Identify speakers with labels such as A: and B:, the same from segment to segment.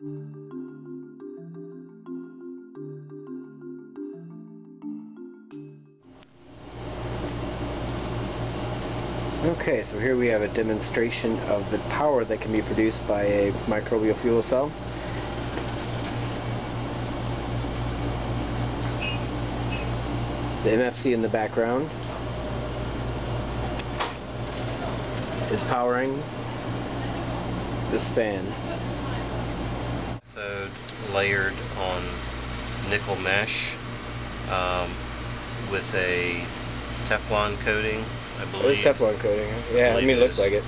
A: Okay, so here we have a demonstration of the power that can be produced by a microbial fuel cell. The MFC in the background is powering this fan.
B: Cathode layered on nickel mesh um, with a Teflon coating I believe.
A: Oh, it's Teflon coating. Yeah, I, I mean, it looks like it.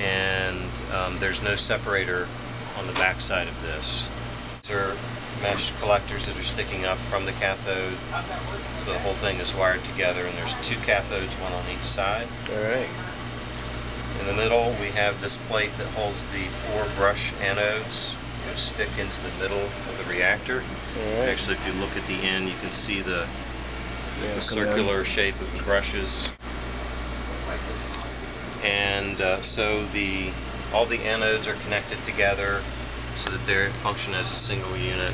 B: And um, there's no separator on the back side of this. These are mesh collectors that are sticking up from the cathode. So the whole thing is wired together, and there's two cathodes, one on each side.
A: All right.
B: In the middle, we have this plate that holds the four brush anodes which stick into the middle of the reactor.
A: Right.
B: Actually, if you look at the end, you can see the, yeah, the circular shape of the brushes and uh, so the all the anodes are connected together so that they function as a single unit.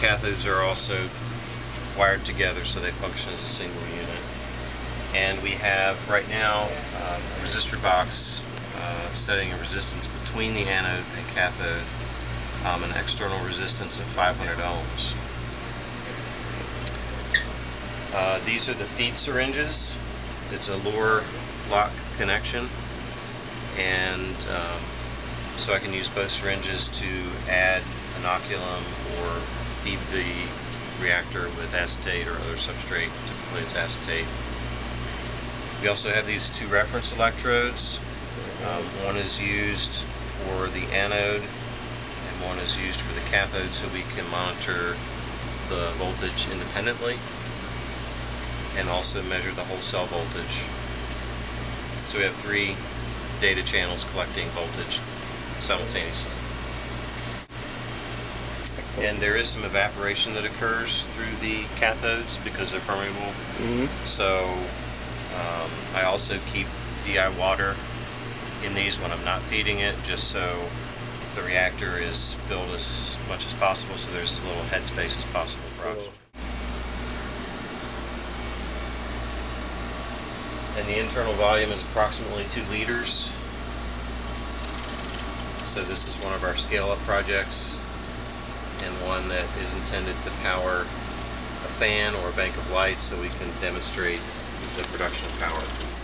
B: Cathodes are also wired together so they function as a single unit. And we have right now um, a resistor box uh, setting a resistance between the anode and cathode, um, an external resistance of 500 ohms. Uh, these are the feed syringes it's a Luer lock connection and um, so I can use both syringes to add inoculum or feed the reactor with acetate or other substrate, typically it's acetate. We also have these two reference electrodes. Um, one is used for the anode and one is used for the cathode so we can monitor the voltage independently and also measure the whole cell voltage. So we have three data channels collecting voltage simultaneously. Excellent. And there is some evaporation that occurs through the cathodes because they're permeable.
A: Mm -hmm.
B: So um, I also keep DI water in these when I'm not feeding it just so the reactor is filled as much as possible so there's as little headspace as possible for oxygen. and the internal volume is approximately 2 liters. So this is one of our scale-up projects and one that is intended to power a fan or a bank of lights so we can demonstrate the production of power.